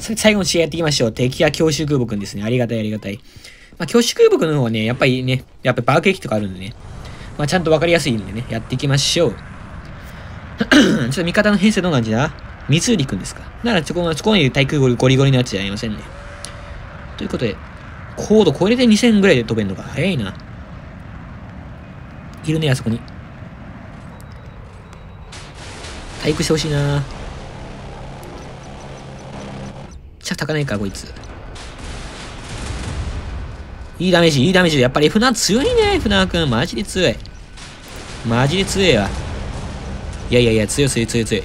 それ最後の試合やっていきましょう。敵は強襲空母くんですね。ありがたいありがたい。まあ、強襲空母くんの方はね、やっぱりね、やっぱり爆撃とかあるんでね。まあ、ちゃんとわかりやすいんでね、やっていきましょう。ちょっと味方の編成どんな感じだ？三浦くんですか。なら、そこ、そこにいる対空ゴリゴリのやつじゃありませんね。ということで、高度これで2000ぐらいで飛べんのか。早いな。いるね、あそこに。体育してほしいな。高ないか、こいつ。いいダメージ、いいダメージ。やっぱり F ナ強いね、F ナ君。マジで強い。マジで強いわ。いやいやいや、強い強い強い強い。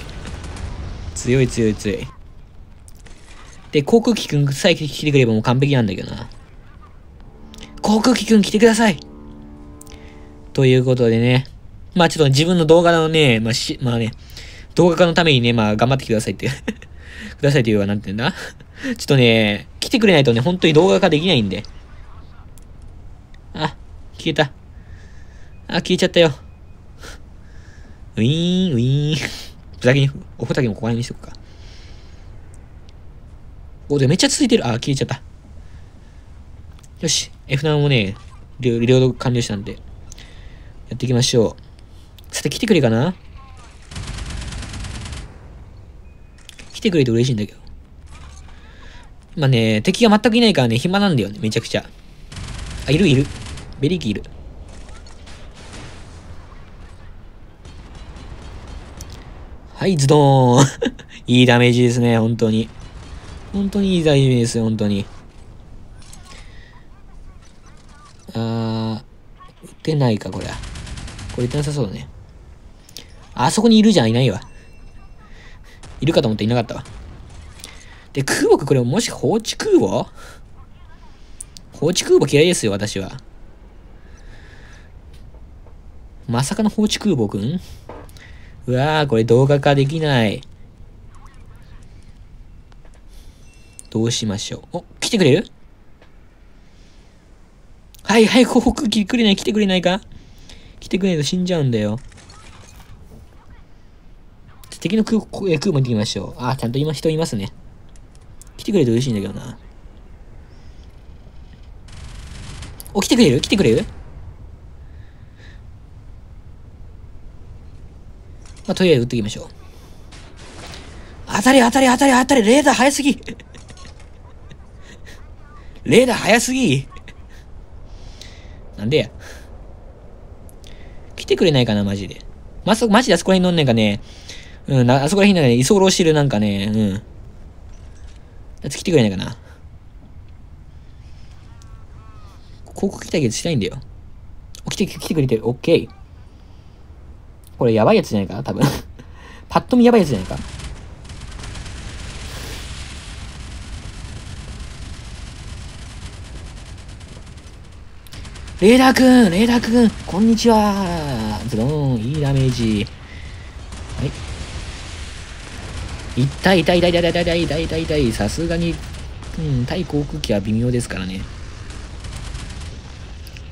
強い強い強い。で、航空機くんさえ来てくればもう完璧なんだけどな。航空機くん来てくださいということでね。まあちょっと自分の動画のね、まあし、まあね、動画化のためにね、まあ頑張ってきてくださいってくださいというはなんて言うんだ？ちょっとね、来てくれないとね、本当に動画化できないんで。あ、消えた。あ、消えちゃったよ。ウィーン、ウィーン。ふざけに、おふたけもここら辺にしとくか。お、でめっちゃ続いてる。あ、消えちゃった。よし。F7 もね、両方完了したんで、やっていきましょう。さて、来てくれかな？てくれて嬉しいんだけど。まあね、敵が全くいないからね、暇なんだよね、めちゃくちゃ。あ、いるいる。ベリーキいる。はい、ズドーン。いいダメージですね、本当に。本当にいいダメージですよ、本当に。あー、撃てないか、これ。これ撃てなさそうだね。あそこにいるじゃん、いないわ。いるかと思っていなかったわ。で、空母これもし放置空母放置空母嫌いですよ、私は。まさかの放置空母くん？うわー、これ動画化できない。どうしましょう。お、来てくれる？はいはい、航空機くれない、来てくれないか？来てくれないと死んじゃうんだよ。敵の空空空母行ってきましょう。あ、ちゃんと今人いますね。来てくれると嬉しいんだけどな。お、来てくれる？来てくれる？まあ、とりあえず撃っていきましょう。当たり当たり当たり当たりレーダー早すぎ レーダー早すぎなんでや。来てくれないかな、マジで。まそ、マジであそこら辺のんねんかね、うん、あそこら辺なんかね、居候してるなんかね、うん。やつ来てくれないかな。広告来たけどしたいんだよ。来て、来てくれてる。オッケー。これやばいやつじゃないか？多分 パッと見やばいやつじゃないか？レーダーくんレーダーくんこんにちはズドンいいダメージ。はい。痛い痛い痛い痛い痛い痛い痛い痛い痛いさすがに、うん、対航空機は微妙ですからね。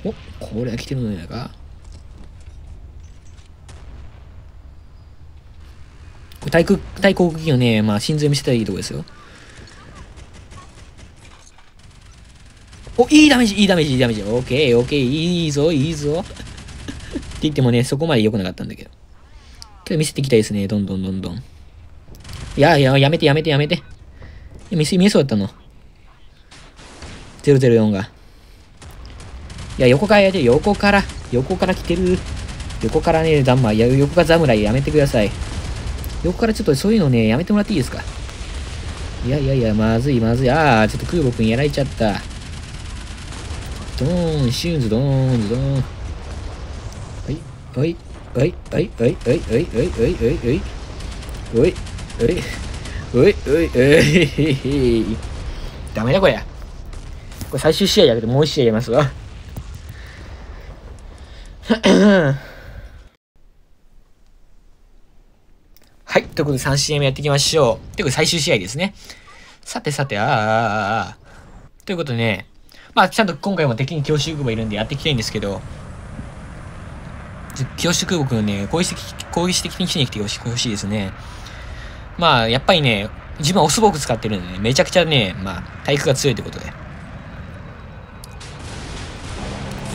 お、これは来てるのではないか対空、対航空機のね、まあ、心臓見せたらいいとこですよ。お、いいダメージ、いいダメージ、いいダメージ。オッケー、オッケー、いいぞ、いいぞ。って言ってもね、そこまで良くなかったんだけど。けど見せていきたいですね、どんどんどんどん。いやいや、やめてやめてやめて。見せ、見えそうだったの？004が。いや、横からやって、横から、横から来てる。横からね、ザンマ、いや、横から侍やめてください。横からちょっとそういうのね、やめてもらっていいですか？いやいやいや、まずいまずい。ああ、ちょっと空母くんやられちゃった。ドーン、シューンズ、ドーン、ズドーン。はい、はい、はい、はい、はい、はい、はい、はい、はい、はい、はい、はい、はい、はい、はい、ダメだこれ。これ最終試合やけどもう一試合やりますわ。はい。ということで3試合目やっていきましょう。ということで最終試合ですね。さてさて、あーあーあーということでね、まあちゃんと今回も敵に強襲空母いるんでやっていきたいんですけど、強襲空母くんね、攻撃的攻撃的に来てきてほしいですね。まあやっぱりね、自分はオスボーク使ってるんでね、めちゃくちゃね、まあ、体育が強いってことで。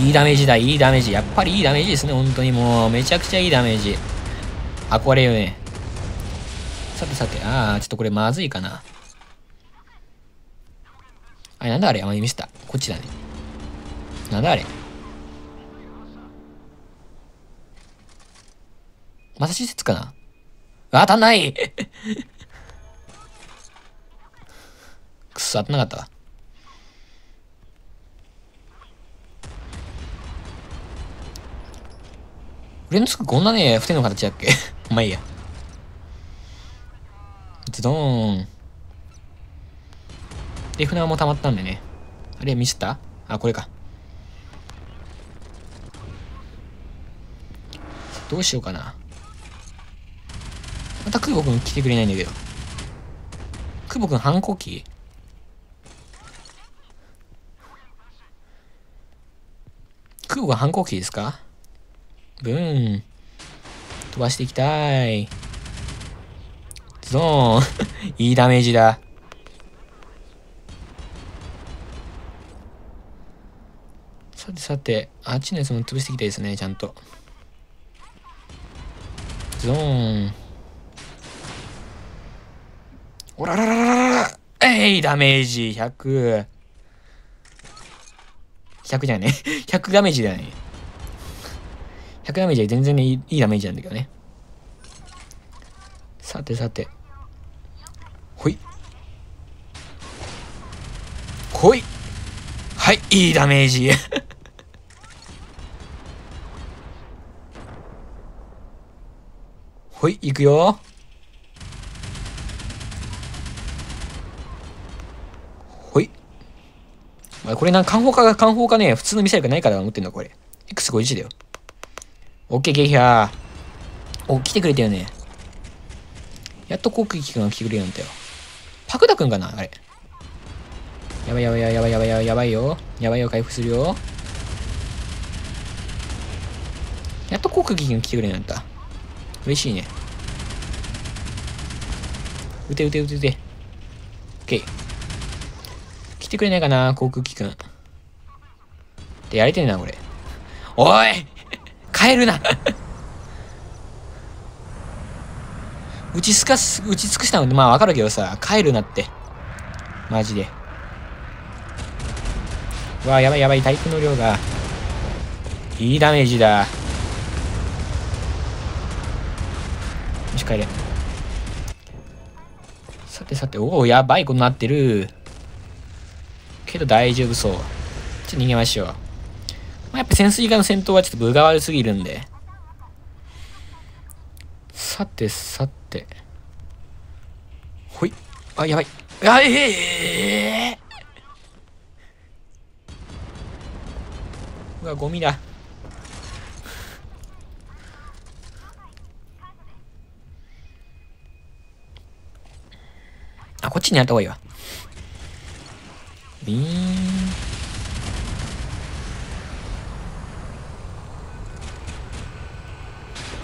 いいダメージだ、いいダメージ。やっぱりいいダメージですね、本当にもう。めちゃくちゃいいダメージ。憧れよね。さてさて、ああ、ちょっとこれまずいかな。あれ、なんだあれ？あ、見せた。こっちだね。なんだあれ？また施設かな、当たんない くそ、当たんなかったわ。俺のつくこんなね、不定の形だっけ？まあいいや。ズドーン。で、船も溜まったんでね。あれ、ミスった？あ、これか。どうしようかな。また空母くん来てくれないんだけど。空母くん反抗期？空母が反抗期ですか？ブーン。飛ばしていきたい。ゾーン。いいダメージだ。さてさて、あっちのやつも潰していきたいですね、ちゃんと。ゾーン。おらららららえい、ダメージ100。100じゃね。100ダメージだね。100ダメージは全然ね、いいいいダメージなんだけどね。さてさて。ほい。ほい。はい、いいダメージ。ほい、行くよ。ほい。まあ、これな、艦砲か、艦砲かね、普通のミサイルがないから思ってんだ、これ。X51 だよ。オッケー、ゲイヒャー。お、来てくれたよね。やっと航空機が来てくれるようになったよ。パクダくんかなあれ。やばいやばいやばいやばいやばいやばいよ。やばいよ、回復するよ。やっと航空機が来てくれるようになった。嬉しいね。撃て撃て撃て撃て。オッケー。来てくれないかな航空機くん。で、やれてんな、これ。おい帰るな打ちすかす、打ち尽くしたので、まあわかるけどさ、帰るなって。マジで。うわやばいやばい、対空の量が。いいダメージだ。よし帰れ。さてさて、おお、やばいことなってる。けど大丈夫そう。ちょっと逃げましょう。まあ、やっぱ潜水艦の戦闘はちょっと分が悪すぎるんで。さてさて。ほい。あ、やばい。あ、ええー、うわ、ゴミだ。あ、こっちにやった方がいいわ。ビーン。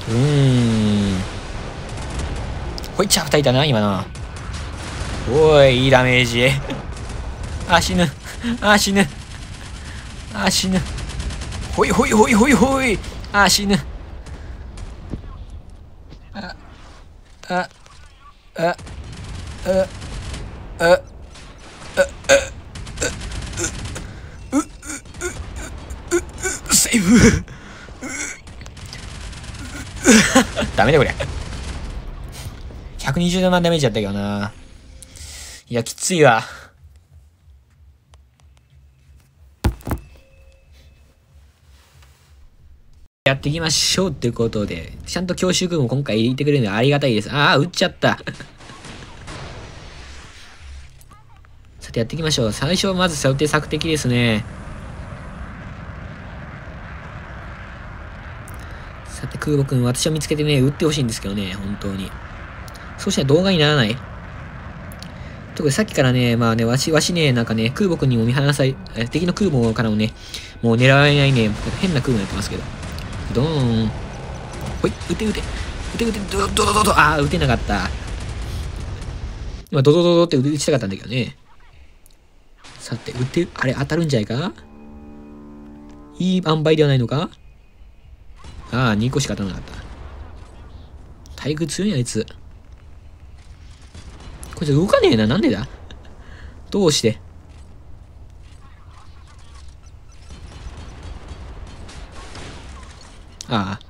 うーん。こいちゃ二人だな、今な。おい、いいダメージ。あ、死ぬ。あ、死ぬ。あ、死ぬ。ほいほいほいほいほい。あ、死ぬ。あ、あ、あ、あ、あ、あ、セーフダメだこれ。120万ダメージやったけどな。いや、きついわ。やっていきましょうってことで、ちゃんと教習君も今回入れてくれるのでありがたいです。ああ、撃っちゃった。さてやっていきましょう。最初はまず想定策的ですね。さて、空母君、私を見つけてね、撃ってほしいんですけどね、本当に。そうしたら動画にならない。特にさっきからね、まあね、わし、わしね、なんかね、空母君にも見放され、敵の空母からもね、もう狙われないね、変な空母やってますけど。ドーン。ほい、撃て撃て。撃て撃て、ドドドドド。あー、撃てなかった。今、ドドドドって打ちたかったんだけどね。さて、打って、あれ当たるんじゃないか？いい塩梅ではないのか？ああ、2個しか当たらなかった。体育強いな、あいつ。こいつ動かねえな。なんでだ？どうして？ああ。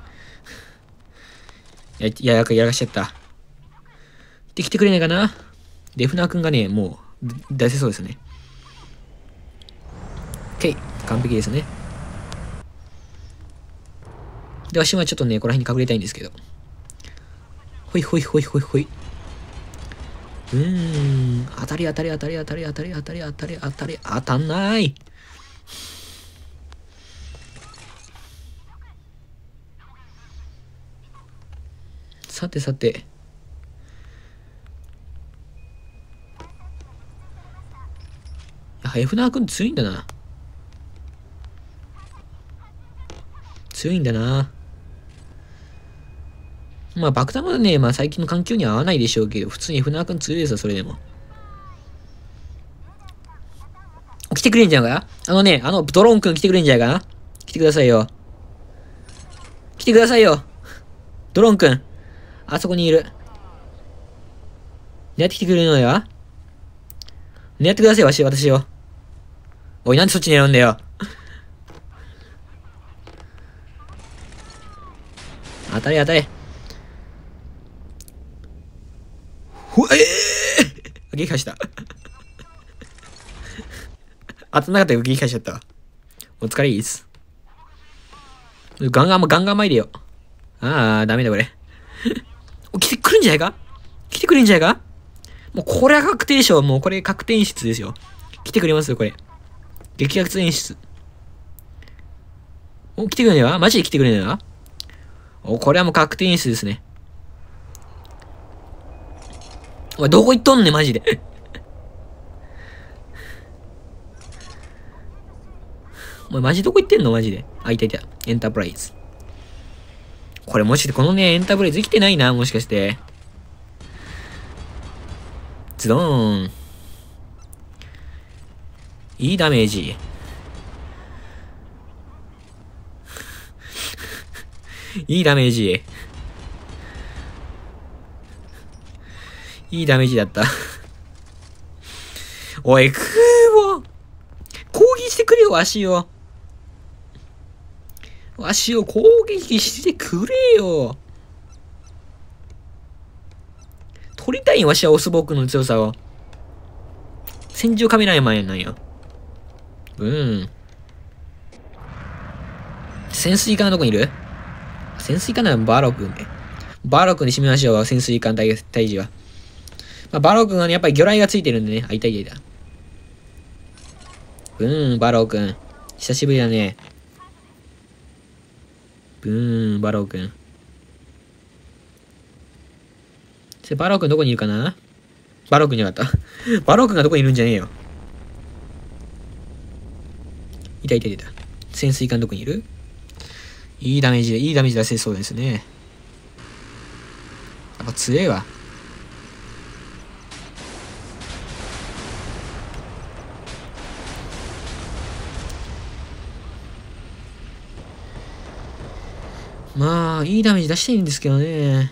や、やらか、やらかしちゃった。できてくれないかな？デフナー君がね、もう、出せそうですね。OK。完璧ですね。で、わしはちょっとね、この辺に隠れたいんですけど。ほいほいほいほいほい。うーん。当たり当たり当たり当たり当たり当たり当たり当たり当たんないさてさて。や、F ナー君強いんだな。強いんだな。まあ、爆弾はね、まあ最近の環境には合わないでしょうけど、普通に F ナー君強いですよ、それでも。来てくれんじゃんかあのね、あの、ドローン君来てくれんじゃないかな？来てくださいよ。来てくださいよ。ドローン君。あそこにいる。狙ってきてくれるのよ。狙ってください、わし、私を。おい、なんでそっち狙うんだよ？当たれ当たれ。ほ、ええー、撃破した。当たんなかったよ、撃破しちゃった。お疲れいいっす。ガンガンも、ガンガン巻いでよ。ああ、ダメだ、これ。来てくるんじゃないか？来てくれんじゃないか？もうこれは確定でしょ。もうこれ確定演出ですよ。来てくれますよ、これ。激アツ演出。お、来てくれねえわマジで来てくれねえわお、これはもう確定演出ですね。お前どこ行っとんねん、マジで。お前マジどこ行ってんのマジで。あ、いたいた。エンタープライズ。これもしこのね、エンタープライズ生きてないな、もしかして。ズドーン。いいダメージ。いいダメージ。いいダメージだった おい、クーボ攻撃してくれよ、足を。わしを攻撃してくれよ。取りたいんわしはオスボークの強さを。戦場カメラマンやなんや。うん。潜水艦はどこにいる？潜水艦ならバロ君ね。バーロ君に締めましょう、潜水艦退治は。まあ、バロー君はね、やっぱり魚雷がついてるんでね。あ、いたいたいた。うん、バロー君。久しぶりだね。ブーン、バロー君。バロー君どこにいるかな？バロー君じゃなかった。バロー君がどこにいるんじゃねえよ。いたいたいた。潜水艦どこにいる？いいダメージ、いいダメージ出せそうですね。やっぱ強えわ。まあ、いいダメージ出していんですけどね。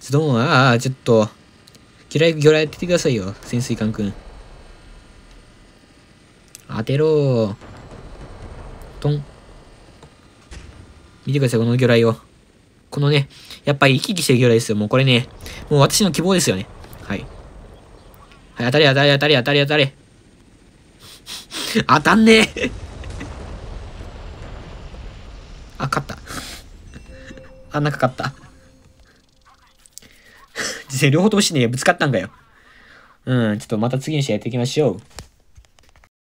ズドン、ああ、ちょっと、魚雷、魚雷やっててくださいよ、潜水艦くん。当てろー。トン。見てください、この魚雷を。このね、やっぱり生き生きしてる魚雷ですよ。もうこれね、もう私の希望ですよね。はい。はい、当たり当たり当たり当たり当たり。当たんねえ あ、勝った。あ、なんか勝った。実際両方ともしてね、ぶつかったんかよ。うん、ちょっとまた次の試合やっていきましょう。